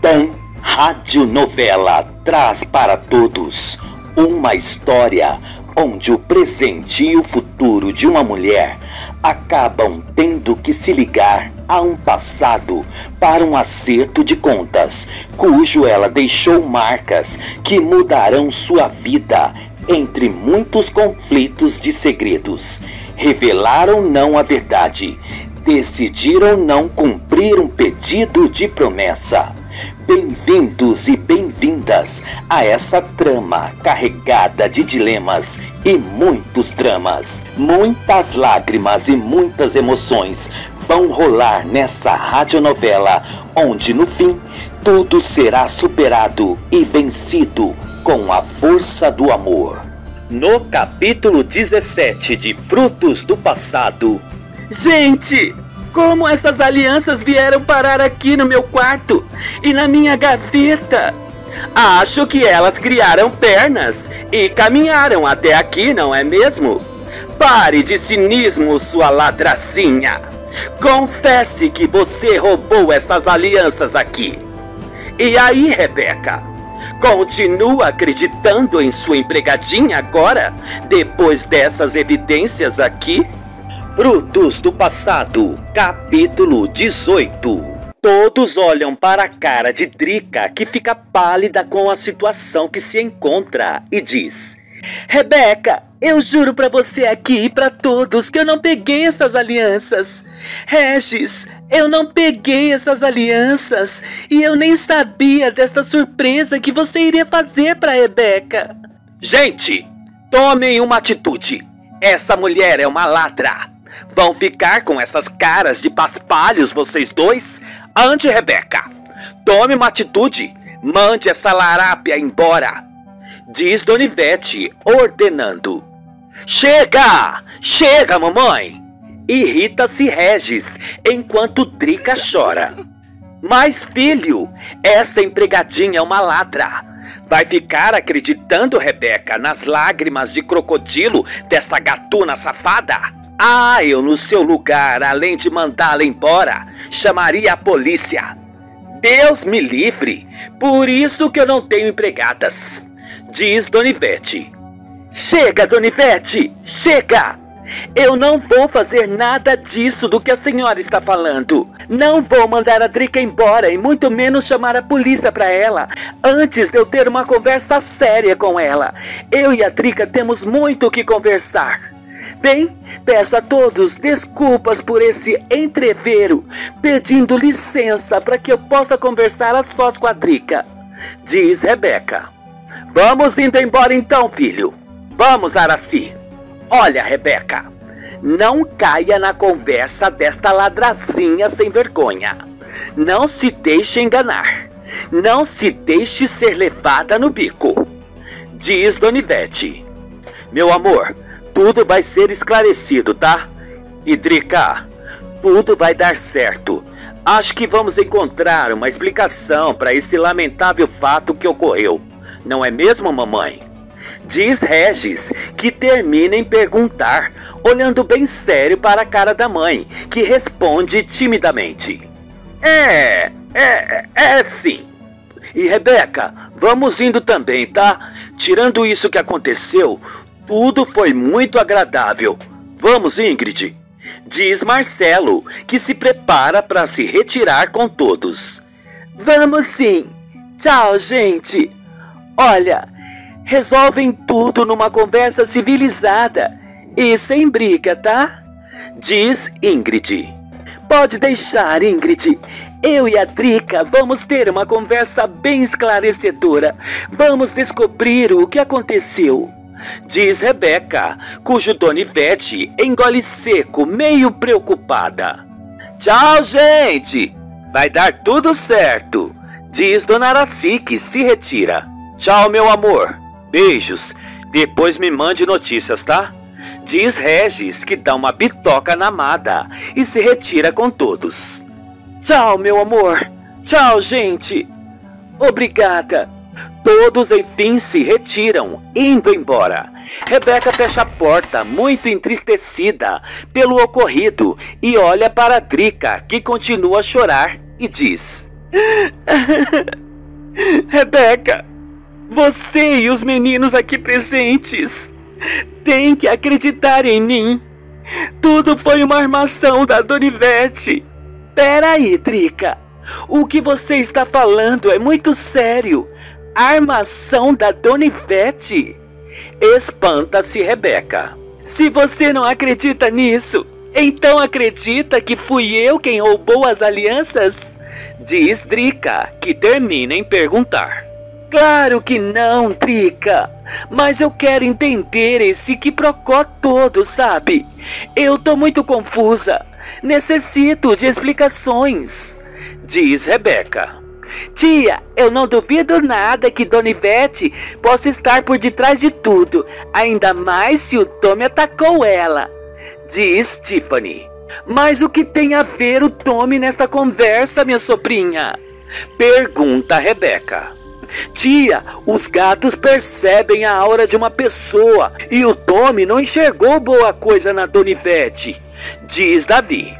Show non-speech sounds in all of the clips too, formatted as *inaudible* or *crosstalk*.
Dan Radionovela traz para todos uma história onde o presente e o futuro de uma mulher acabam tendo que se ligar a um passado para um acerto de contas, cujo ela deixou marcas que mudarão sua vida entre muitos conflitos de segredos. Revelaram não a verdade, decidiram não cumprir um pedido de promessa. Bem-vindos e bem-vindas a essa trama carregada de dilemas e muitos dramas. Muitas lágrimas e muitas emoções vão rolar nessa radionovela, onde no fim tudo será superado e vencido com a força do amor. No capítulo 17 de Frutos do Passado. Gente! Como essas alianças vieram parar aqui no meu quarto e na minha gaveta? Acho que elas criaram pernas e caminharam até aqui, não é mesmo? Pare de cinismo, sua ladracinha. Confesse que você roubou essas alianças aqui. E aí, Rebeca? Continua acreditando em sua empregadinha agora, depois dessas evidências aqui? Frutos do Passado, capítulo 18. Todos olham para a cara de Drica, que fica pálida com a situação que se encontra, e diz: Rebeca, eu juro para você aqui e para todos que eu não peguei essas alianças. Regis, eu não peguei essas alianças e eu nem sabia dessa surpresa que você iria fazer para Rebeca. Gente, tomem uma atitude. Essa mulher é uma ladra. Vão ficar com essas caras de paspalhos vocês dois? Ande, Rebeca. Tome uma atitude. Mande essa larápia embora. Diz Donivete, ordenando. Chega! Chega, mamãe! Irrita-se Regis, enquanto Drica chora. Mas, filho, essa empregadinha é uma ladra. Vai ficar acreditando, Rebeca, nas lágrimas de crocodilo dessa gatuna safada? Ah, eu no seu lugar, além de mandá-la embora, chamaria a polícia. Deus me livre, por isso que eu não tenho empregadas, diz Donivete. Chega, Donivete, chega! Eu não vou fazer nada disso do que a senhora está falando. Não vou mandar a Drica embora e muito menos chamar a polícia para ela antes de eu ter uma conversa séria com ela. Eu e a Drica temos muito o que conversar. Bem, peço a todos desculpas por esse entrevero, pedindo licença para que eu possa conversar a sós com a Drica, diz Rebeca. Vamos indo embora então, filho. Vamos, Araci. Olha, Rebeca, não caia na conversa desta ladrazinha sem vergonha. Não se deixe enganar. Não se deixe ser levada no bico. Diz Donivete. Meu amor, tudo vai ser esclarecido, tá? Idrica, tudo vai dar certo. Acho que vamos encontrar uma explicação para esse lamentável fato que ocorreu. Não é mesmo, mamãe? Diz Regis que termina em perguntar, olhando bem sério para a cara da mãe, que responde timidamente: É, é, é sim. E Rebeca, vamos indo também, tá? Tirando isso que aconteceu, tudo foi muito agradável. Vamos, Ingrid, diz Marcelo, que se prepara para se retirar com todos. Vamos sim. Tchau, gente. Olha, resolvem tudo numa conversa civilizada e sem briga, tá? Diz Ingrid. Pode deixar, Ingrid. Eu e a Drica vamos ter uma conversa bem esclarecedora. Vamos descobrir o que aconteceu diz Rebeca, cujo Donivete engole seco, meio preocupada. Tchau, gente! Vai dar tudo certo, diz Dona Araci, que se retira. Tchau, meu amor. Beijos. Depois me mande notícias, tá? Diz Regis, que dá uma bitoca na amada e se retira com todos. Tchau, meu amor. Tchau, gente. Obrigada. Todos enfim se retiram, indo embora. Rebeca fecha a porta, muito entristecida pelo ocorrido, e olha para Drica, que continua a chorar, e diz: *laughs* Rebeca, você e os meninos aqui presentes têm que acreditar em mim. Tudo foi uma armação da Donivete. Peraí, Drica. O que você está falando é muito sério. Armação da Donivete? Espanta-se Rebeca. Se você não acredita nisso, então acredita que fui eu quem roubou as alianças? Diz Drica, que termina em perguntar. Claro que não, Drica. Mas eu quero entender esse quiprocó todo, sabe? Eu tô muito confusa. Necessito de explicações. Diz Rebeca. Tia, eu não duvido nada que Dona Ivete possa estar por detrás de tudo, ainda mais se o Tommy atacou ela diz Tiffany. Mas o que tem a ver o Tommy nesta conversa, minha sobrinha? Pergunta Rebeca. Tia, os gatos percebem a aura de uma pessoa e o Tommy não enxergou boa coisa na Donivete, diz Davi.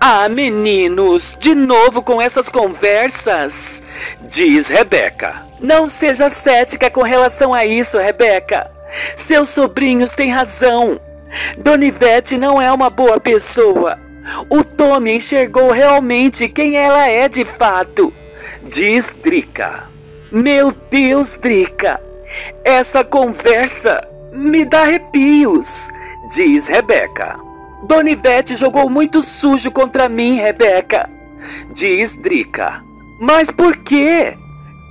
Ah, meninos, de novo com essas conversas, diz Rebeca. Não seja cética com relação a isso, Rebeca. Seus sobrinhos têm razão. Dona Ivete não é uma boa pessoa. O Tommy enxergou realmente quem ela é de fato. Diz Drica. Meu Deus, Drica. Essa conversa me dá arrepios. Diz Rebeca. Dona Ivete jogou muito sujo contra mim, Rebeca. Diz Drica. Mas por quê?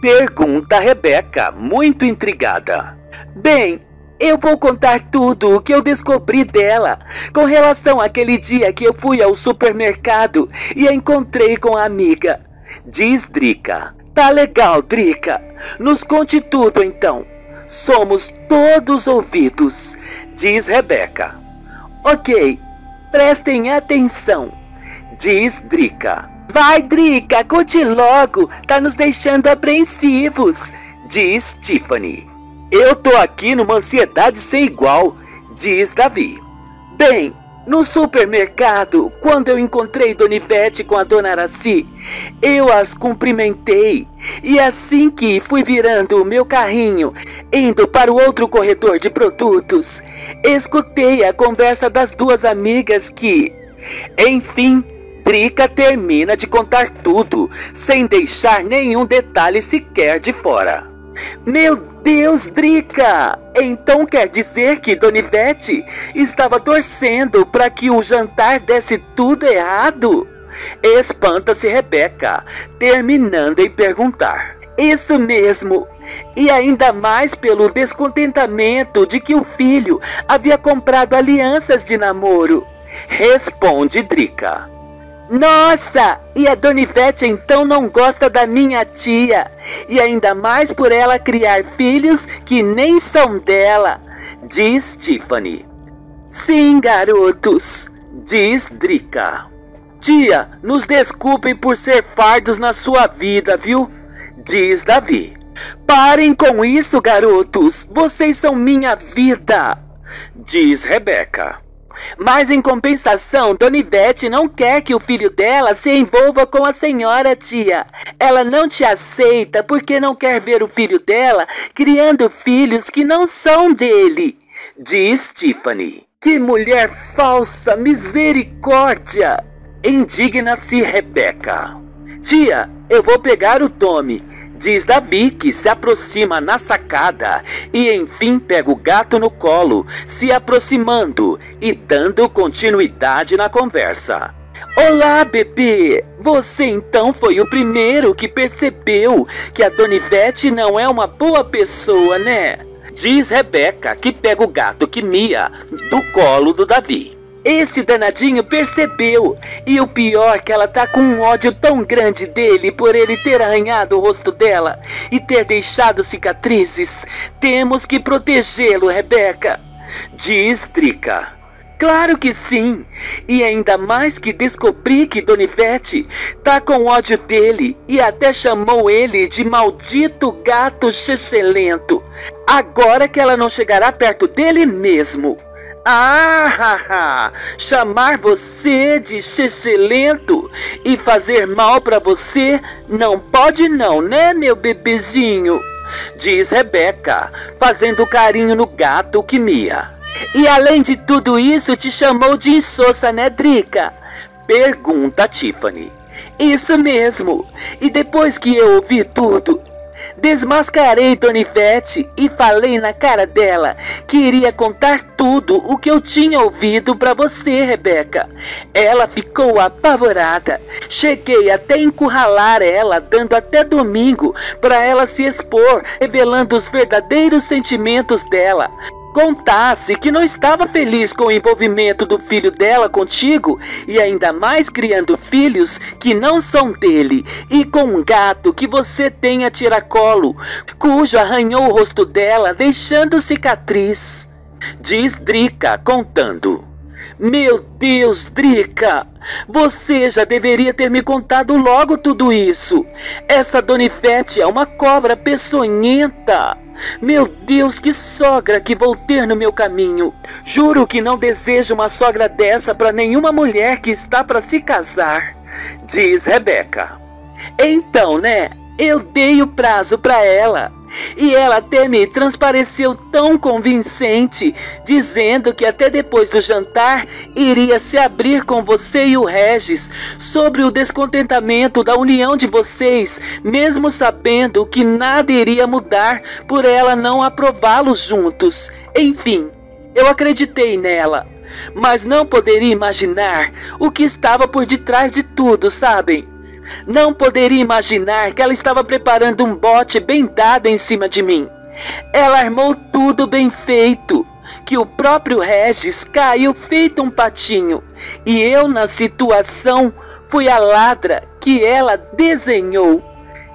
Pergunta Rebeca, muito intrigada. Bem, eu vou contar tudo o que eu descobri dela com relação àquele dia que eu fui ao supermercado e a encontrei com a amiga. Diz Drica. Tá legal, Drica. Nos conte tudo então. Somos todos ouvidos, diz Rebeca. Ok, prestem atenção, diz Drica. Vai, Drica, conte logo, tá nos deixando apreensivos, diz Tiffany. Eu tô aqui numa ansiedade sem igual, diz Davi. Bem, no supermercado, quando eu encontrei Dona Ivete com a Dona Araci, eu as cumprimentei. E assim que fui virando o meu carrinho, indo para o outro corredor de produtos, escutei a conversa das duas amigas que, enfim, Drica termina de contar tudo, sem deixar nenhum detalhe sequer de fora. Meu Deus, Drica! Então quer dizer que Donivete estava torcendo para que o jantar desse tudo errado? Espanta-se Rebeca, terminando em perguntar. Isso mesmo! E ainda mais pelo descontentamento de que o filho havia comprado alianças de namoro. Responde Drica. Nossa! E a Donivete então não gosta da minha tia. E ainda mais por ela criar filhos que nem são dela, diz Tiffany. Sim, garotos, diz Drica. Tia, nos desculpem por ser fardos na sua vida, viu? Diz Davi. Parem com isso, garotos. Vocês são minha vida, diz Rebeca. Mas em compensação, Dona Ivete não quer que o filho dela se envolva com a senhora tia. Ela não te aceita porque não quer ver o filho dela criando filhos que não são dele. Diz Tiffany. Que mulher falsa, misericórdia! Indigna-se Rebeca. Tia, eu vou pegar o Tommy Diz Davi que se aproxima na sacada e enfim pega o gato no colo, se aproximando e dando continuidade na conversa. Olá, bebê! Você então foi o primeiro que percebeu que a Donivete não é uma boa pessoa, né? Diz Rebeca que pega o gato que mia do colo do Davi. Esse danadinho percebeu. E o pior é que ela tá com um ódio tão grande dele por ele ter arranhado o rosto dela e ter deixado cicatrizes. Temos que protegê-lo, Rebeca. Diz Drica. Claro que sim. E ainda mais que descobri que Donivete tá com ódio dele e até chamou ele de maldito gato chechelento. Agora que ela não chegará perto dele mesmo. Ah, *laughs* chamar você de excelento e fazer mal para você não pode não, né, meu bebezinho? Diz Rebeca, fazendo carinho no gato que mia. E além de tudo isso, te chamou de insossa, né, Drica? Pergunta Tiffany. Isso mesmo. E depois que eu ouvi tudo, Desmascarei Donivete e falei na cara dela que iria contar tudo o que eu tinha ouvido para você, Rebeca. Ela ficou apavorada. Cheguei até encurralar ela, dando até domingo para ela se expor, revelando os verdadeiros sentimentos dela contasse que não estava feliz com o envolvimento do filho dela contigo e ainda mais criando filhos que não são dele e com um gato que você tem a tiracolo, cujo arranhou o rosto dela deixando cicatriz. Diz Drica contando. Meu Deus, Drica! Você já deveria ter me contado logo tudo isso. Essa Donifete é uma cobra peçonhenta. Meu Deus, que sogra que vou ter no meu caminho. Juro que não desejo uma sogra dessa para nenhuma mulher que está para se casar, diz Rebeca. Então, né? Eu dei o prazo para ela. E ela até me transpareceu tão convincente, dizendo que até depois do jantar iria se abrir com você e o Regis sobre o descontentamento da união de vocês, mesmo sabendo que nada iria mudar por ela não aprová-los juntos. Enfim, eu acreditei nela, mas não poderia imaginar o que estava por detrás de tudo, sabem? Não poderia imaginar que ela estava preparando um bote bem dado em cima de mim. Ela armou tudo bem feito, que o próprio Regis caiu feito um patinho, e eu, na situação, fui a ladra que ela desenhou.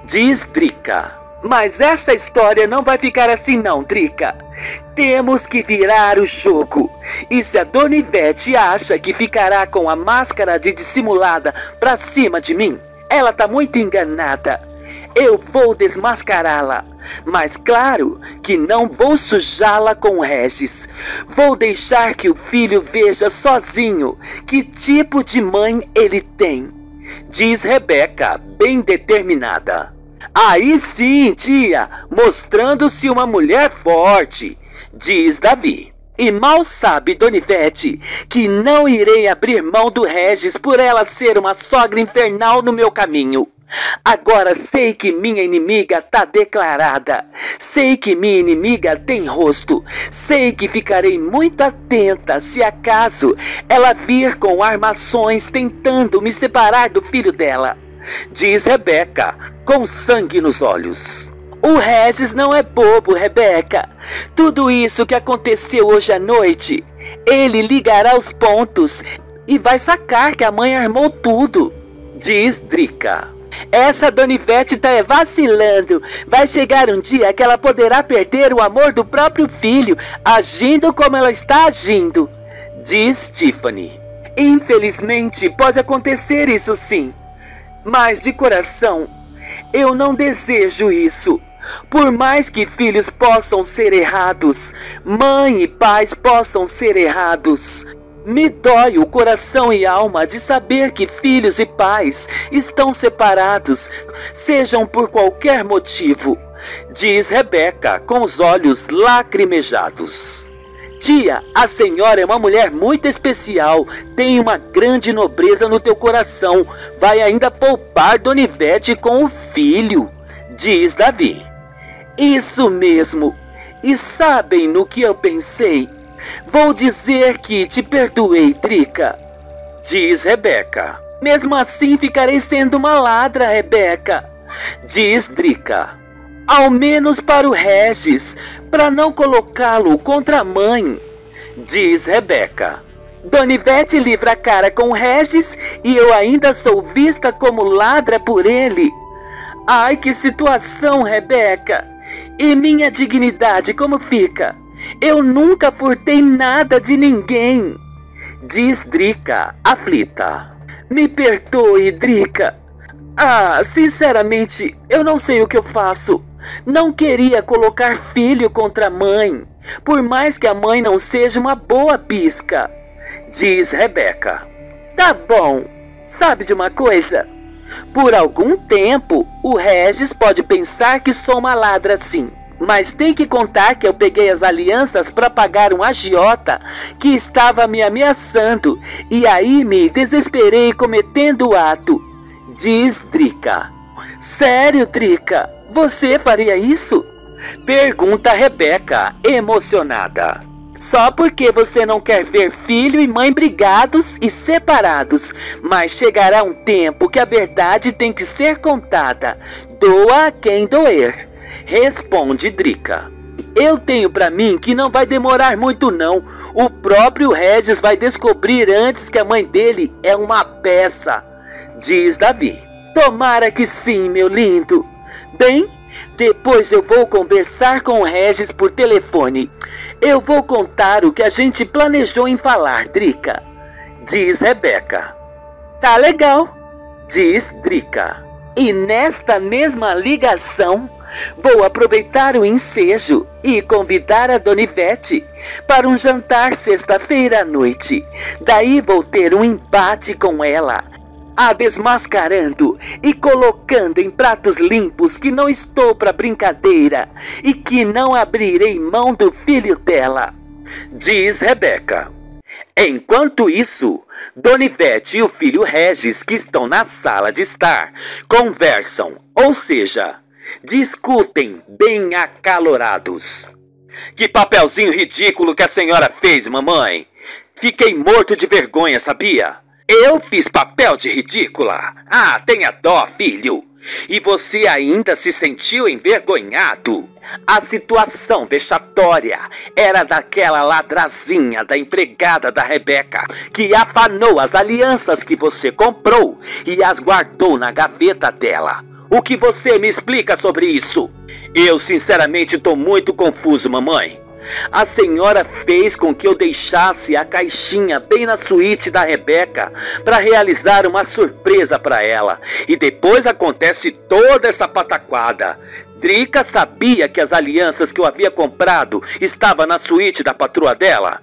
Diz Drica. Mas essa história não vai ficar assim não, Drica. Temos que virar o jogo. E se a Dona Ivete acha que ficará com a máscara de dissimulada pra cima de mim, ela tá muito enganada. Eu vou desmascará-la. Mas claro que não vou sujá-la com Regis. Vou deixar que o filho veja sozinho que tipo de mãe ele tem. Diz Rebeca, bem determinada. Aí sim, tia, mostrando-se uma mulher forte, diz Davi. E mal sabe Donivete que não irei abrir mão do Regis por ela ser uma sogra infernal no meu caminho. Agora sei que minha inimiga tá declarada. Sei que minha inimiga tem rosto. Sei que ficarei muito atenta se acaso ela vir com armações tentando me separar do filho dela. Diz Rebeca, com sangue nos olhos. O Regis não é bobo, Rebeca. Tudo isso que aconteceu hoje à noite, ele ligará os pontos e vai sacar que a mãe armou tudo. Diz Drica. Essa Donivete tá é vacilando. Vai chegar um dia que ela poderá perder o amor do próprio filho, agindo como ela está agindo. Diz Tiffany. Infelizmente, pode acontecer isso sim. Mas de coração, eu não desejo isso. Por mais que filhos possam ser errados, mãe e pais possam ser errados, me dói o coração e alma de saber que filhos e pais estão separados, sejam por qualquer motivo, diz Rebeca com os olhos lacrimejados. Tia, a senhora é uma mulher muito especial, tem uma grande nobreza no teu coração, vai ainda poupar Donivete com o filho, diz Davi. Isso mesmo. E sabem no que eu pensei? Vou dizer que te perdoei, Trica. Diz Rebeca. Mesmo assim ficarei sendo uma ladra, Rebeca. Diz Drica. Ao menos para o Regis, para não colocá-lo contra a mãe. Diz Rebeca. Donivete livra a cara com o Regis e eu ainda sou vista como ladra por ele. Ai, que situação, Rebeca! E minha dignidade como fica? Eu nunca furtei nada de ninguém. Diz Drica, aflita. Me perdoe, Drica. Ah, sinceramente, eu não sei o que eu faço. Não queria colocar filho contra mãe. por mais que a mãe não seja uma boa pisca, diz Rebeca. Tá bom, sabe de uma coisa? Por algum tempo, o Regis pode pensar que sou uma ladra sim. Mas tem que contar que eu peguei as alianças para pagar um agiota que estava me ameaçando e aí me desesperei cometendo o ato. Diz Drica. Sério, Drica? Você faria isso? Pergunta Rebeca, emocionada. Só porque você não quer ver filho e mãe brigados e separados. Mas chegará um tempo que a verdade tem que ser contada. Doa quem doer. Responde Drica. Eu tenho para mim que não vai demorar muito não. O próprio Regis vai descobrir antes que a mãe dele é uma peça. Diz Davi. Tomara que sim, meu lindo. Bem, depois eu vou conversar com o Regis por telefone. Eu vou contar o que a gente planejou em falar, Drica. Diz Rebeca. Tá legal, diz Drica. E nesta mesma ligação, vou aproveitar o ensejo e convidar a Dona Ivete para um jantar sexta-feira à noite. Daí vou ter um empate com ela a desmascarando e colocando em pratos limpos que não estou para brincadeira e que não abrirei mão do filho dela, diz Rebeca. Enquanto isso, Donivete e o filho Regis, que estão na sala de estar, conversam, ou seja, discutem bem acalorados. Que papelzinho ridículo que a senhora fez, mamãe! Fiquei morto de vergonha, sabia? Eu fiz papel de ridícula? Ah, tenha dó, filho! E você ainda se sentiu envergonhado? A situação vexatória era daquela ladrazinha da empregada da Rebeca que afanou as alianças que você comprou e as guardou na gaveta dela. O que você me explica sobre isso? Eu sinceramente estou muito confuso, mamãe. A senhora fez com que eu deixasse a caixinha bem na suíte da Rebeca para realizar uma surpresa para ela. E depois acontece toda essa pataquada. Drica sabia que as alianças que eu havia comprado estavam na suíte da patroa dela?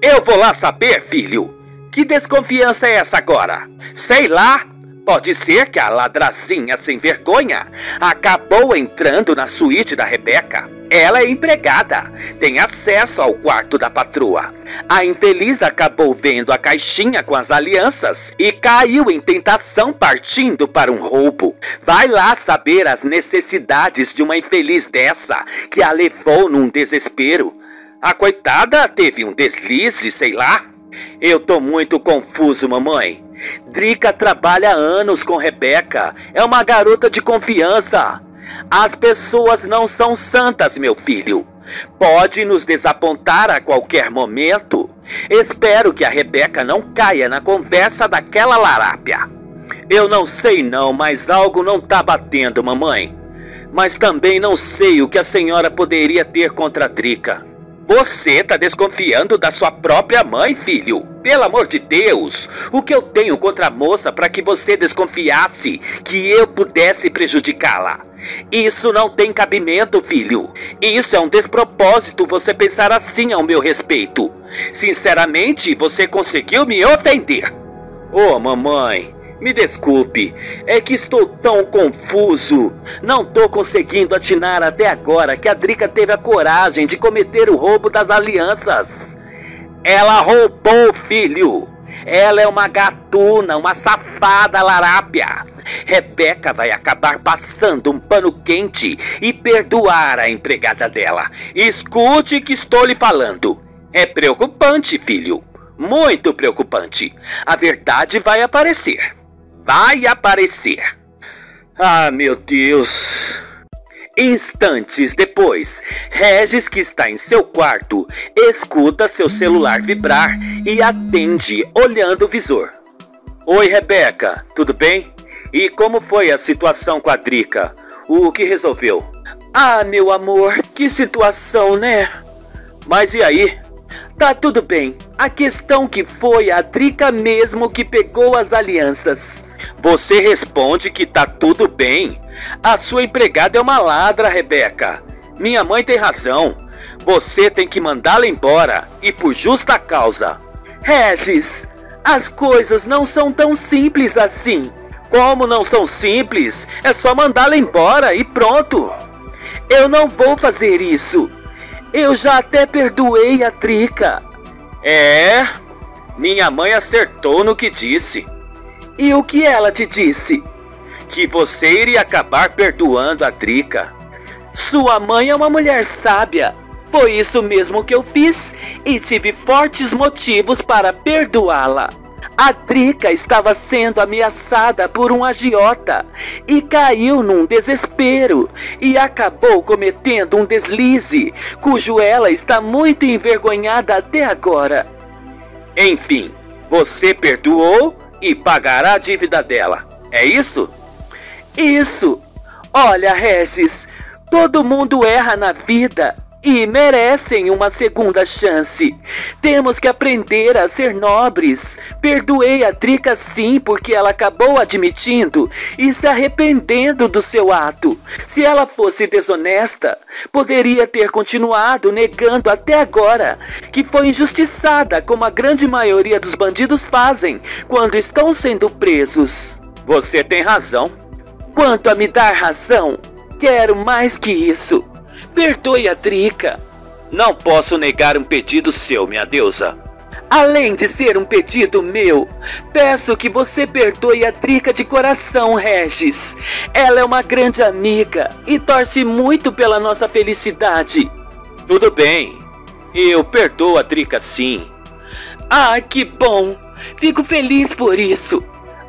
Eu vou lá saber, filho. Que desconfiança é essa agora? Sei lá. Pode ser que a ladracinha sem vergonha acabou entrando na suíte da Rebeca. Ela é empregada, tem acesso ao quarto da patroa. A infeliz acabou vendo a caixinha com as alianças e caiu em tentação partindo para um roubo. Vai lá saber as necessidades de uma infeliz dessa que a levou num desespero. A coitada teve um deslize, sei lá. Eu tô muito confuso, mamãe. Drica trabalha anos com Rebeca. É uma garota de confiança. As pessoas não são santas, meu filho. Pode nos desapontar a qualquer momento. Espero que a Rebeca não caia na conversa daquela larápia. Eu não sei não, mas algo não tá batendo, mamãe. Mas também não sei o que a senhora poderia ter contra a Drica. Você tá desconfiando da sua própria mãe, filho? Pelo amor de Deus! O que eu tenho contra a moça para que você desconfiasse que eu pudesse prejudicá-la? Isso não tem cabimento, filho. Isso é um despropósito você pensar assim ao meu respeito. Sinceramente, você conseguiu me ofender. Oh, mamãe, me desculpe, é que estou tão confuso. Não tô conseguindo atinar até agora que a Drica teve a coragem de cometer o roubo das alianças. Ela roubou, filho. Ela é uma gatuna, uma safada larápia. Rebeca vai acabar passando um pano quente e perdoar a empregada dela. Escute que estou lhe falando. É preocupante, filho. Muito preocupante. A verdade vai aparecer vai aparecer. Ah, meu Deus! Instantes depois, Regis, que está em seu quarto, escuta seu celular vibrar e atende olhando o visor. Oi, Rebeca, tudo bem? E como foi a situação com a Drica? O que resolveu? Ah, meu amor, que situação, né? Mas e aí? Tá tudo bem. A questão que foi a Drica mesmo que pegou as alianças. Você responde que tá tudo bem. A sua empregada é uma ladra, Rebeca. Minha mãe tem razão. Você tem que mandá-la embora e por justa causa. Regis, as coisas não são tão simples assim. Como não são simples? É só mandá-la embora e pronto. Eu não vou fazer isso. Eu já até perdoei a Trica. É? Minha mãe acertou no que disse. E o que ela te disse? Que você iria acabar perdoando a Trica. Sua mãe é uma mulher sábia. Foi isso mesmo que eu fiz e tive fortes motivos para perdoá-la. A Drica estava sendo ameaçada por um agiota e caiu num desespero e acabou cometendo um deslize, cujo ela está muito envergonhada até agora. Enfim, você perdoou e pagará a dívida dela. É isso? Isso. Olha, Regis, todo mundo erra na vida e merecem uma segunda chance. Temos que aprender a ser nobres. Perdoei a Drica sim, porque ela acabou admitindo e se arrependendo do seu ato. Se ela fosse desonesta, poderia ter continuado negando até agora que foi injustiçada, como a grande maioria dos bandidos fazem quando estão sendo presos. Você tem razão. Quanto a me dar razão, quero mais que isso. Perdoe a Drica. Não posso negar um pedido seu, minha deusa. Além de ser um pedido meu, peço que você perdoe a Drica de coração, Regis. Ela é uma grande amiga e torce muito pela nossa felicidade. Tudo bem, eu perdoo a Drica sim. Ah, que bom! Fico feliz por isso.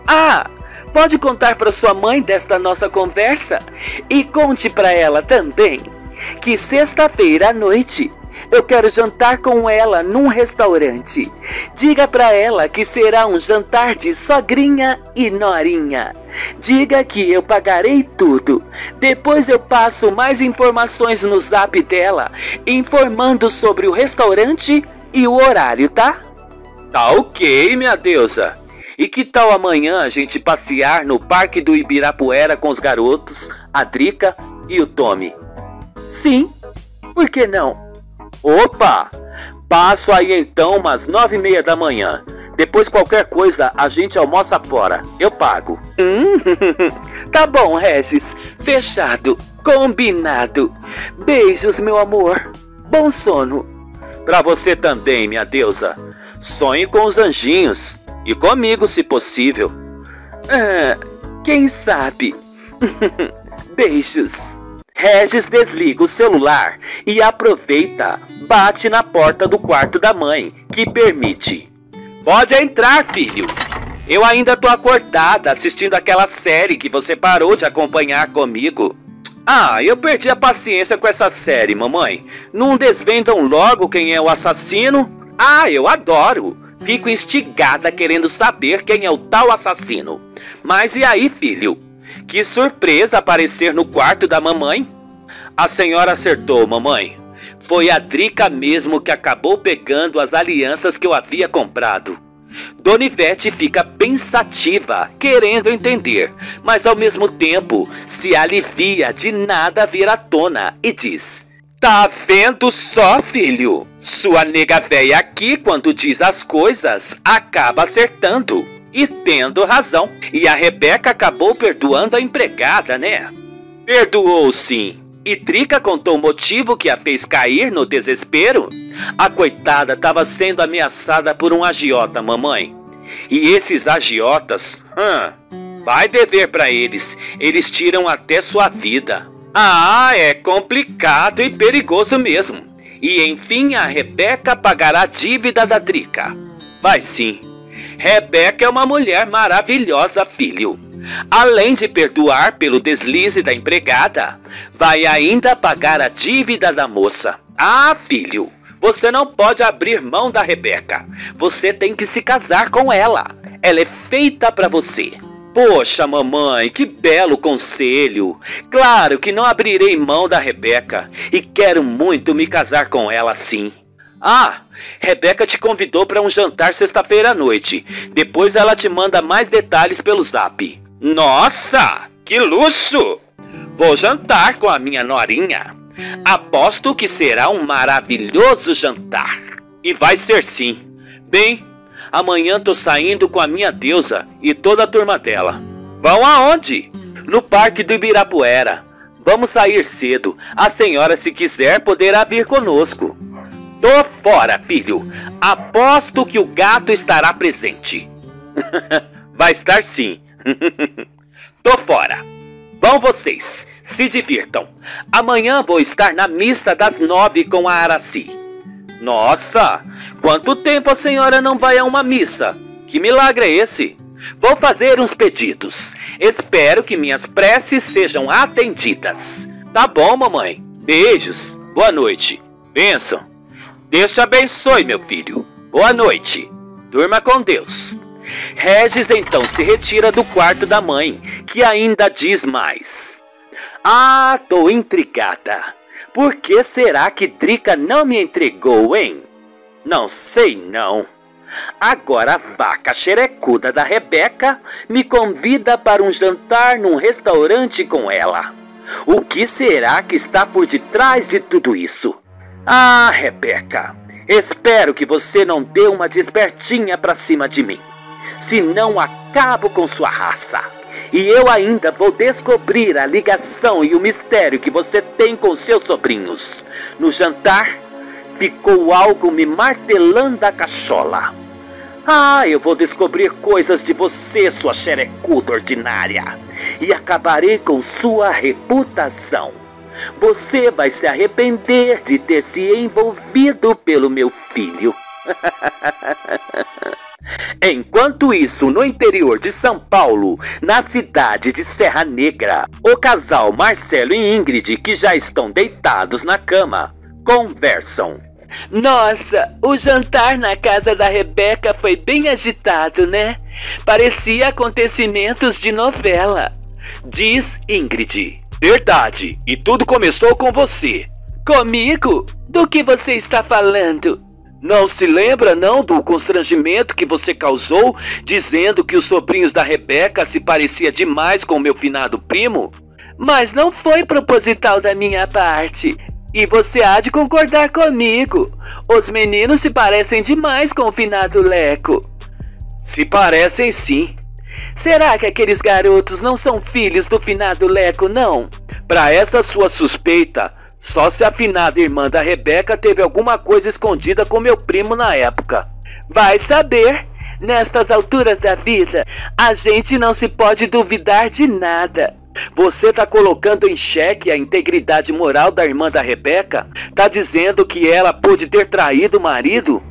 Ah, pode contar para sua mãe desta nossa conversa? E conte para ela também que sexta-feira à noite eu quero jantar com ela num restaurante. Diga para ela que será um jantar de sogrinha e norinha. Diga que eu pagarei tudo. Depois eu passo mais informações no zap dela, informando sobre o restaurante e o horário, tá? Tá ok, minha deusa. E que tal amanhã a gente passear no Parque do Ibirapuera com os garotos, a Drica e o Tommy? Sim, por que não? Opa! Passo aí então umas nove e meia da manhã. Depois qualquer coisa a gente almoça fora. Eu pago. Hum, *laughs* tá bom, Regis. Fechado. Combinado. Beijos, meu amor. Bom sono. Pra você também, minha deusa. Sonhe com os anjinhos. E comigo, se possível. Ah, quem sabe? *laughs* Beijos. Regis desliga o celular e aproveita, bate na porta do quarto da mãe, que permite. Pode entrar, filho. Eu ainda tô acordada assistindo aquela série que você parou de acompanhar comigo. Ah, eu perdi a paciência com essa série, mamãe. Não desvendam logo quem é o assassino? Ah, eu adoro. Fico instigada querendo saber quem é o tal assassino. Mas e aí, filho? Que surpresa aparecer no quarto da mamãe. A senhora acertou, mamãe. Foi a Drica mesmo que acabou pegando as alianças que eu havia comprado. Dona Ivete fica pensativa, querendo entender, mas ao mesmo tempo se alivia de nada vir à tona e diz: Tá vendo só, filho? Sua nega véia aqui, quando diz as coisas, acaba acertando e tendo razão. E a Rebeca acabou perdoando a empregada, né? Perdoou sim. E Trica contou o motivo que a fez cair no desespero. A coitada estava sendo ameaçada por um agiota, mamãe. E esses agiotas, hum, vai dever para eles. Eles tiram até sua vida. Ah, é complicado e perigoso mesmo. E enfim, a Rebeca pagará a dívida da Drica. Vai sim. Rebeca é uma mulher maravilhosa, filho. Além de perdoar pelo deslize da empregada, vai ainda pagar a dívida da moça. Ah, filho, você não pode abrir mão da Rebeca. Você tem que se casar com ela. Ela é feita para você. Poxa, mamãe, que belo conselho! Claro que não abrirei mão da Rebeca e quero muito me casar com ela sim. Ah, Rebeca te convidou para um jantar sexta-feira à noite. Depois ela te manda mais detalhes pelo zap. Nossa, que luxo! Vou jantar com a minha norinha. Aposto que será um maravilhoso jantar. E vai ser sim. Bem, amanhã tô saindo com a minha deusa e toda a turma dela. Vão aonde? No Parque do Ibirapuera. Vamos sair cedo. A senhora, se quiser, poderá vir conosco. Tô fora, filho. Aposto que o gato estará presente. *laughs* Vai estar sim. *laughs* Tô fora. Vão vocês, se divirtam. Amanhã vou estar na missa das nove com a Araci. Nossa, quanto tempo a senhora não vai a uma missa? Que milagre é esse? Vou fazer uns pedidos. Espero que minhas preces sejam atendidas. Tá bom, mamãe. Beijos. Boa noite. Benção. Deus te abençoe, meu filho. Boa noite. Durma com Deus. Regis então se retira do quarto da mãe, que ainda diz mais. Ah, tô intrigada. Por que será que Drica não me entregou, hein? Não sei não. Agora a vaca xerecuda da Rebeca me convida para um jantar num restaurante com ela. O que será que está por detrás de tudo isso? Ah, Rebeca, espero que você não dê uma despertinha para cima de mim. Senão acabo com sua raça. E eu ainda vou descobrir a ligação e o mistério que você tem com seus sobrinhos. No jantar, ficou algo me martelando a cachola. Ah, eu vou descobrir coisas de você, sua xerecuda ordinária, e acabarei com sua reputação. Você vai se arrepender de ter se envolvido pelo meu filho. *laughs* Enquanto isso, no interior de São Paulo, na cidade de Serra Negra, o casal Marcelo e Ingrid, que já estão deitados na cama, conversam. Nossa, o jantar na casa da Rebeca foi bem agitado, né? Parecia acontecimentos de novela. Diz Ingrid. Verdade, e tudo começou com você. Comigo? Do que você está falando? Não se lembra não do constrangimento que você causou dizendo que os sobrinhos da Rebeca se parecia demais com meu finado primo? Mas não foi proposital da minha parte. E você há de concordar comigo. Os meninos se parecem demais com o finado Leco. Se parecem sim. Será que aqueles garotos não são filhos do finado Leco, não? Para essa sua suspeita, só se a finada irmã da Rebeca teve alguma coisa escondida com meu primo na época. Vai saber. Nestas alturas da vida, a gente não se pode duvidar de nada. Você tá colocando em xeque a integridade moral da irmã da Rebeca? Tá dizendo que ela pôde ter traído o marido?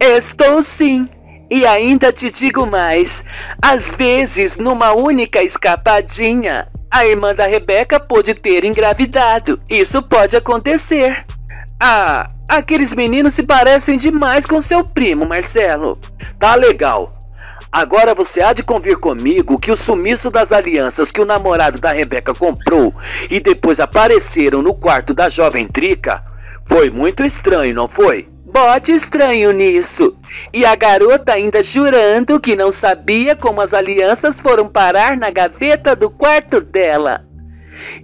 Estou sim. E ainda te digo mais: às vezes, numa única escapadinha, a irmã da Rebeca pôde ter engravidado. Isso pode acontecer. Ah, aqueles meninos se parecem demais com seu primo, Marcelo. Tá legal. Agora você há de convir comigo que o sumiço das alianças que o namorado da Rebeca comprou e depois apareceram no quarto da jovem Trica foi muito estranho, não foi? Bote estranho nisso. E a garota ainda jurando que não sabia como as alianças foram parar na gaveta do quarto dela.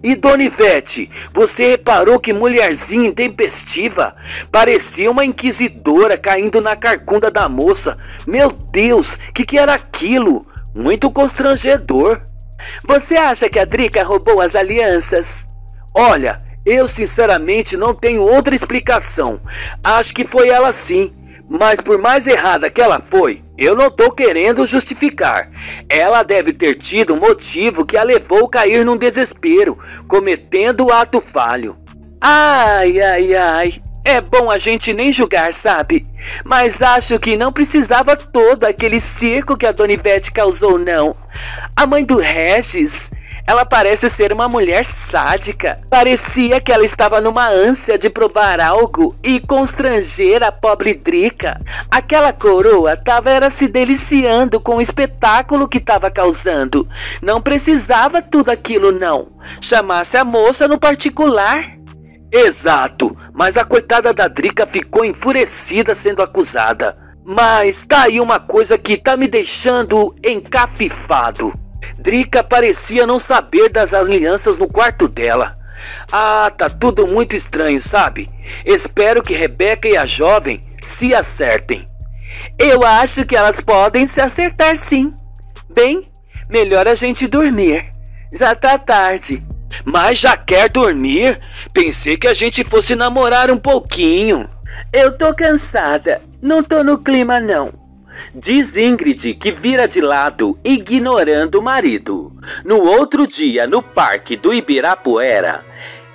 E Dona Ivete, você reparou que mulherzinha intempestiva? Parecia uma inquisidora caindo na carcunda da moça. Meu Deus, que que era aquilo? Muito constrangedor. Você acha que a Drica roubou as alianças? Olha, eu sinceramente não tenho outra explicação. Acho que foi ela sim. Mas por mais errada que ela foi, eu não tô querendo justificar. Ela deve ter tido um motivo que a levou a cair num desespero, cometendo o ato falho. Ai, ai, ai. É bom a gente nem julgar, sabe? Mas acho que não precisava todo aquele circo que a Dona Ivete causou, não. A mãe do Regis ela parece ser uma mulher sádica. Parecia que ela estava numa ânsia de provar algo e constranger a pobre Drica. Aquela coroa estava era se deliciando com o espetáculo que estava causando. Não precisava tudo aquilo não. Chamasse a moça no particular. Exato, mas a coitada da Drica ficou enfurecida sendo acusada. Mas tá aí uma coisa que tá me deixando encafifado. Drica parecia não saber das alianças no quarto dela. Ah, tá tudo muito estranho, sabe? Espero que Rebeca e a jovem se acertem. Eu acho que elas podem se acertar sim. Bem, melhor a gente dormir. Já tá tarde. Mas já quer dormir? Pensei que a gente fosse namorar um pouquinho. Eu tô cansada. Não tô no clima, não. Diz Ingrid que vira de lado, ignorando o marido. No outro dia, no parque do Ibirapuera,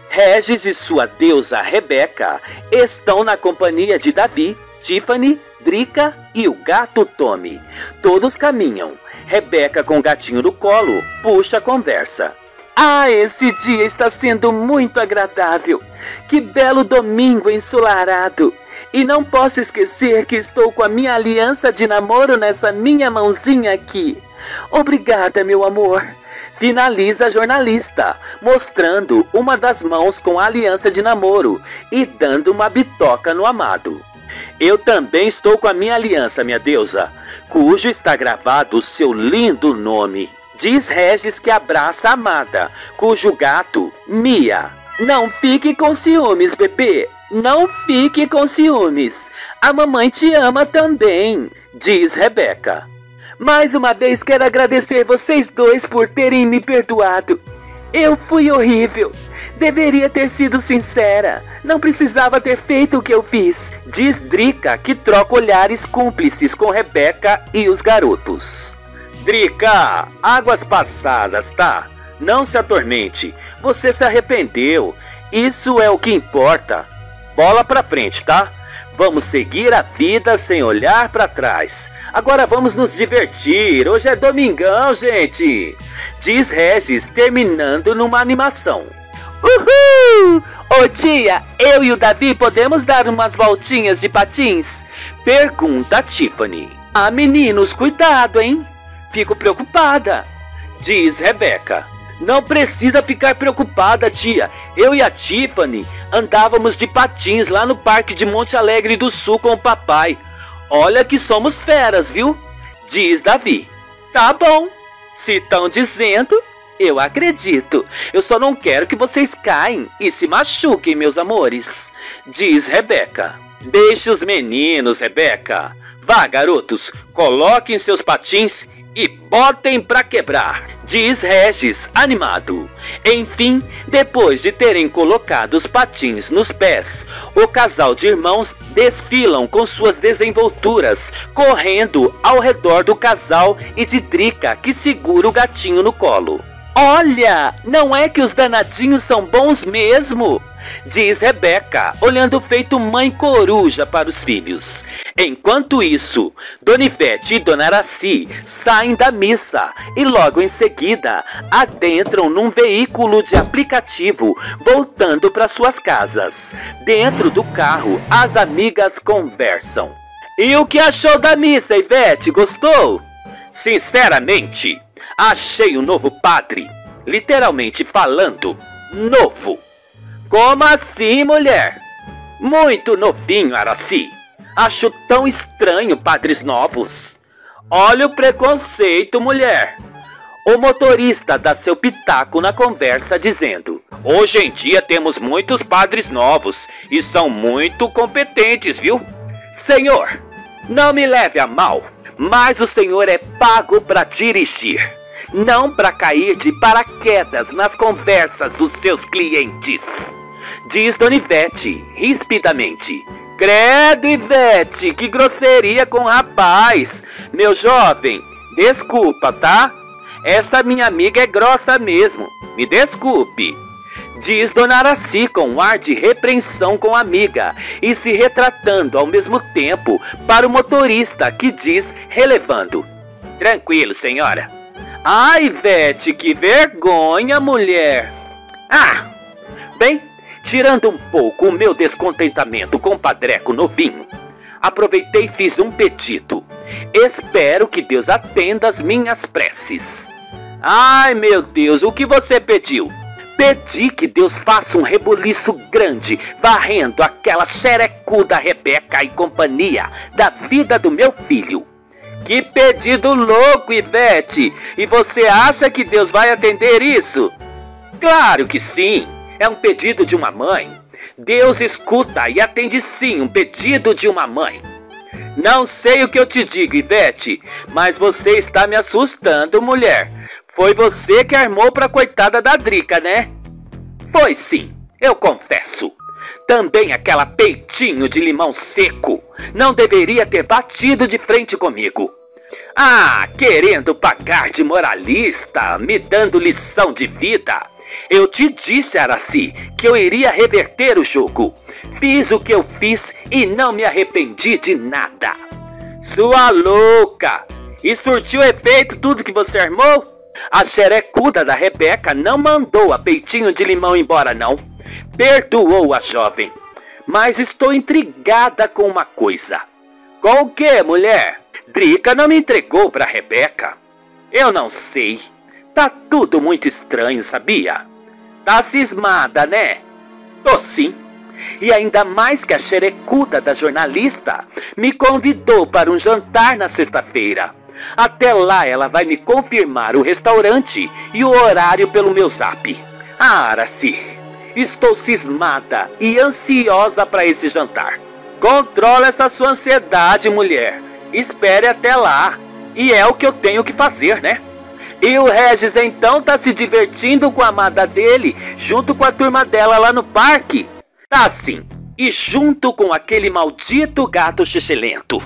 Regis e sua deusa Rebeca estão na companhia de Davi, Tiffany, Drica e o gato Tommy. Todos caminham. Rebeca, com o gatinho no colo, puxa a conversa. Ah, esse dia está sendo muito agradável. Que belo domingo ensolarado. E não posso esquecer que estou com a minha aliança de namoro nessa minha mãozinha aqui. Obrigada, meu amor. Finaliza a jornalista, mostrando uma das mãos com a aliança de namoro e dando uma bitoca no amado. Eu também estou com a minha aliança, minha deusa, cujo está gravado o seu lindo nome. Diz Regis que abraça a amada, cujo gato, Mia. Não fique com ciúmes, bebê. Não fique com ciúmes. A mamãe te ama também, diz Rebeca. Mais uma vez quero agradecer vocês dois por terem me perdoado. Eu fui horrível. Deveria ter sido sincera. Não precisava ter feito o que eu fiz. Diz Drica que troca olhares cúmplices com Rebeca e os garotos. Drica, águas passadas, tá? Não se atormente. Você se arrependeu. Isso é o que importa. Bola pra frente, tá? Vamos seguir a vida sem olhar para trás. Agora vamos nos divertir. Hoje é domingão, gente. Diz Regis, terminando numa animação. Uhul! Ô tia, eu e o Davi podemos dar umas voltinhas de patins? Pergunta Tiffany. Ah, meninos, cuidado, hein? Fico preocupada, diz Rebeca. Não precisa ficar preocupada, tia. Eu e a Tiffany andávamos de patins lá no Parque de Monte Alegre do Sul com o papai. Olha que somos feras, viu? Diz Davi. Tá bom. Se estão dizendo, eu acredito. Eu só não quero que vocês caem e se machuquem, meus amores. Diz Rebeca. Deixe os meninos, Rebeca. Vá, garotos, coloquem seus patins e botem pra quebrar, diz Regis, animado. Enfim, depois de terem colocado os patins nos pés, o casal de irmãos desfilam com suas desenvolturas, correndo ao redor do casal e de Drica, que segura o gatinho no colo. Olha, não é que os danadinhos são bons mesmo? Diz Rebeca, olhando feito mãe coruja para os filhos. Enquanto isso, Dona Ivete e Dona Araci saem da missa e logo em seguida adentram num veículo de aplicativo voltando para suas casas. Dentro do carro, as amigas conversam. E o que achou da missa, Ivete? Gostou? Sinceramente, achei um novo padre, literalmente falando, novo. Como assim, mulher? Muito novinho, Araci. Acho tão estranho padres novos. Olha o preconceito, mulher. O motorista dá seu pitaco na conversa, dizendo: Hoje em dia temos muitos padres novos e são muito competentes, viu? Senhor, não me leve a mal, mas o senhor é pago para dirigir, não para cair de paraquedas nas conversas dos seus clientes. Diz Dona Ivete, rispidamente. Credo, Ivete, que grosseria com o rapaz. Meu jovem, desculpa, tá? Essa minha amiga é grossa mesmo. Me desculpe. Diz Dona Araci com um ar de repreensão com a amiga e se retratando ao mesmo tempo para o motorista que diz, relevando: Tranquilo, senhora. Ai, Ivete, que vergonha, mulher. Ah, bem, Tirando um pouco o meu descontentamento com o padreco novinho, aproveitei e fiz um pedido. Espero que Deus atenda as minhas preces. Ai meu Deus, o que você pediu? Pedi que Deus faça um reboliço grande, varrendo aquela xerecuda Rebeca e companhia da vida do meu filho. Que pedido louco, Ivete! E você acha que Deus vai atender isso? Claro que sim! É um pedido de uma mãe. Deus escuta e atende sim um pedido de uma mãe. Não sei o que eu te digo, Ivete, mas você está me assustando, mulher. Foi você que armou pra coitada da Drica, né? Foi sim, eu confesso. Também aquela peitinho de limão seco não deveria ter batido de frente comigo. Ah, querendo pagar de moralista, me dando lição de vida. Eu te disse, Araci, que eu iria reverter o jogo. Fiz o que eu fiz e não me arrependi de nada. Sua louca! E surtiu efeito tudo que você armou? A xerecuda da Rebeca não mandou a peitinho de limão embora, não. Perdoou a jovem. Mas estou intrigada com uma coisa. Com o que, mulher? Drica não me entregou para Rebeca. Eu não sei. Tá tudo muito estranho, sabia? Tá cismada, né? Tô sim. E ainda mais que a xerecuda da jornalista me convidou para um jantar na sexta-feira. Até lá ela vai me confirmar o restaurante e o horário pelo meu zap. Araci, estou cismada e ansiosa para esse jantar. Controla essa sua ansiedade, mulher. Espere até lá. E é o que eu tenho que fazer, né? E o Regis então tá se divertindo com a amada dele, junto com a turma dela lá no parque? Tá sim. E junto com aquele maldito gato xixelento.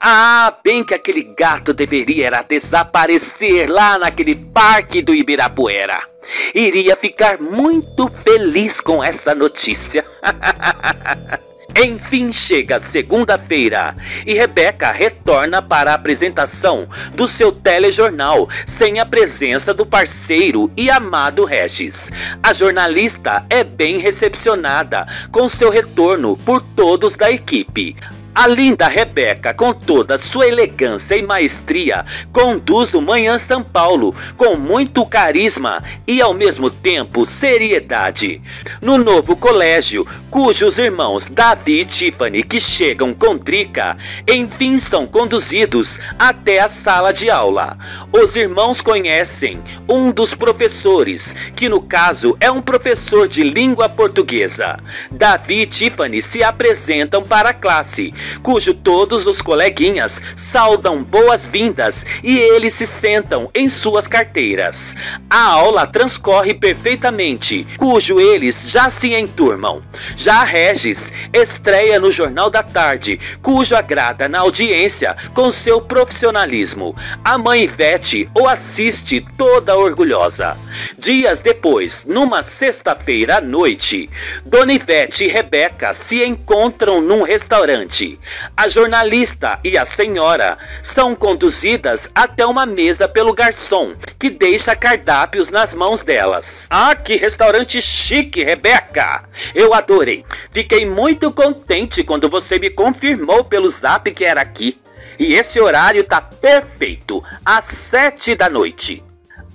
Ah, bem que aquele gato deveria desaparecer lá naquele parque do Ibirapuera. Iria ficar muito feliz com essa notícia. *laughs* Enfim chega segunda-feira e Rebeca retorna para a apresentação do seu telejornal sem a presença do parceiro e amado Regis. A jornalista é bem recepcionada com seu retorno por todos da equipe. A linda Rebeca, com toda sua elegância e maestria, conduz o Manhã São Paulo com muito carisma e ao mesmo tempo seriedade. No novo colégio, cujos irmãos Davi e Tiffany, que chegam com Drica, enfim são conduzidos até a sala de aula. Os irmãos conhecem um dos professores, que no caso é um professor de língua portuguesa. Davi e Tiffany se apresentam para a classe cujo todos os coleguinhas saudam boas-vindas e eles se sentam em suas carteiras. A aula transcorre perfeitamente, cujo eles já se enturmam. Já a Regis estreia no Jornal da Tarde, cujo agrada na audiência com seu profissionalismo. A mãe Ivete o assiste toda orgulhosa. Dias depois, numa sexta-feira à noite, Dona Ivete e Rebeca se encontram num restaurante. A jornalista e a senhora são conduzidas até uma mesa pelo garçom, que deixa cardápios nas mãos delas. Ah, que restaurante chique, Rebeca! Eu adorei. Fiquei muito contente quando você me confirmou pelo zap que era aqui. E esse horário tá perfeito, às sete da noite.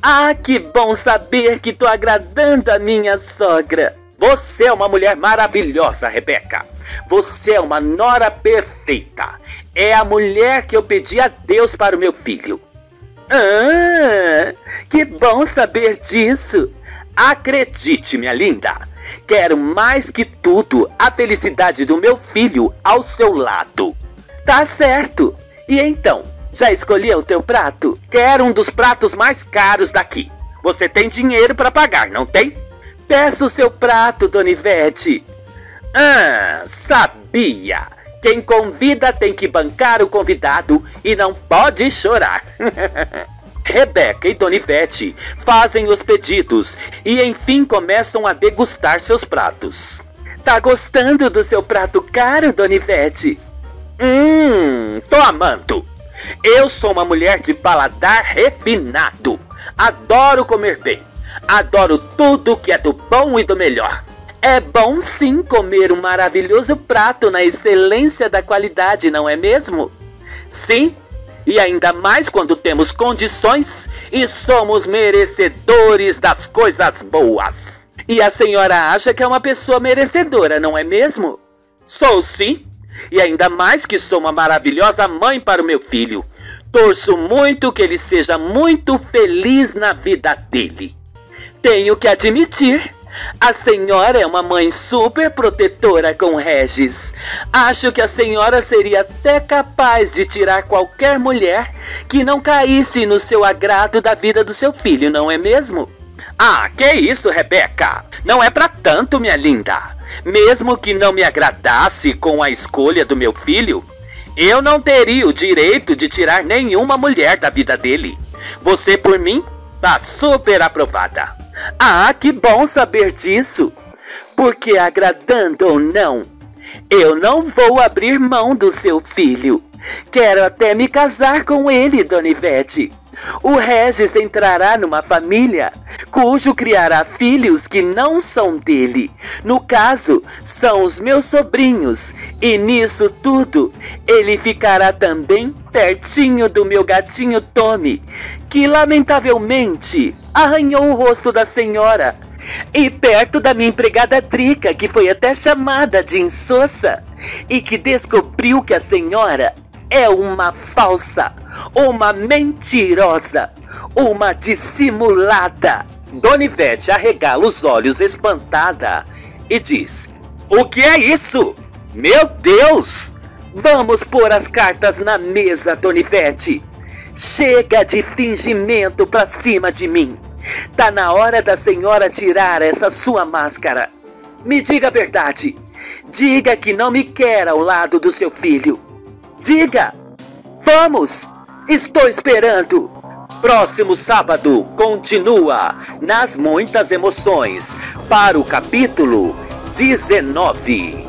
Ah, que bom saber que tô agradando a minha sogra. Você é uma mulher maravilhosa, Rebeca. Você é uma nora perfeita. É a mulher que eu pedi a Deus para o meu filho. Ah, que bom saber disso. Acredite, minha linda. Quero mais que tudo a felicidade do meu filho ao seu lado. Tá certo. E então, já escolheu o teu prato? Quero um dos pratos mais caros daqui. Você tem dinheiro para pagar, não tem? Peça o seu prato, Dona Ivete. Ah, sabia! Quem convida tem que bancar o convidado e não pode chorar. *laughs* Rebeca e Dona Ivete fazem os pedidos e enfim começam a degustar seus pratos. Tá gostando do seu prato caro, Dona Ivete? Hum, tô amando. Eu sou uma mulher de paladar refinado. Adoro comer bem. Adoro tudo que é do bom e do melhor. É bom sim comer um maravilhoso prato na excelência da qualidade, não é mesmo? Sim, e ainda mais quando temos condições e somos merecedores das coisas boas. E a senhora acha que é uma pessoa merecedora, não é mesmo? Sou sim, e ainda mais que sou uma maravilhosa mãe para o meu filho. Torço muito que ele seja muito feliz na vida dele. Tenho que admitir, A senhora é uma mãe super protetora com Regis. Acho que a senhora seria até capaz de tirar qualquer mulher que não caísse no seu agrado da vida do seu filho, não é mesmo? Ah, que isso, Rebeca? Não é para tanto, minha linda. Mesmo que não me agradasse com a escolha do meu filho, eu não teria o direito de tirar nenhuma mulher da vida dele. Você, por mim, tá super aprovada. Ah, que bom saber disso. Porque agradando ou não, eu não vou abrir mão do seu filho. Quero até me casar com ele, Dona Ivete. O Regis entrará numa família cujo criará filhos que não são dele. No caso, são os meus sobrinhos, e nisso tudo ele ficará também pertinho do meu gatinho Tommy, que lamentavelmente arranhou o rosto da senhora. E perto da minha empregada Drica, que foi até chamada de insossa, e que descobriu que a senhora é uma falsa, uma mentirosa, uma dissimulada. Dona Ivete arregala os olhos espantada e diz: O que é isso? Meu Deus! Vamos pôr as cartas na mesa, Dona Ivete. Chega de fingimento pra cima de mim. Tá na hora da senhora tirar essa sua máscara. Me diga a verdade. Diga que não me quer ao lado do seu filho. Diga! Vamos! Estou esperando! Próximo sábado continua nas muitas emoções para o capítulo 19.